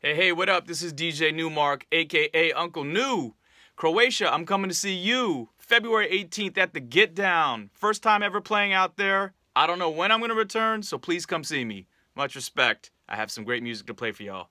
Hey, hey, what up? This is DJ Nu-Mark, aka Uncle Nu. Croatia, I'm coming to see you February 18th at the Get Down. First time ever playing out there. I don't know when I'm going to return, so please come see me. Much respect. I have some great music to play for y'all.